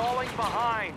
falling behind.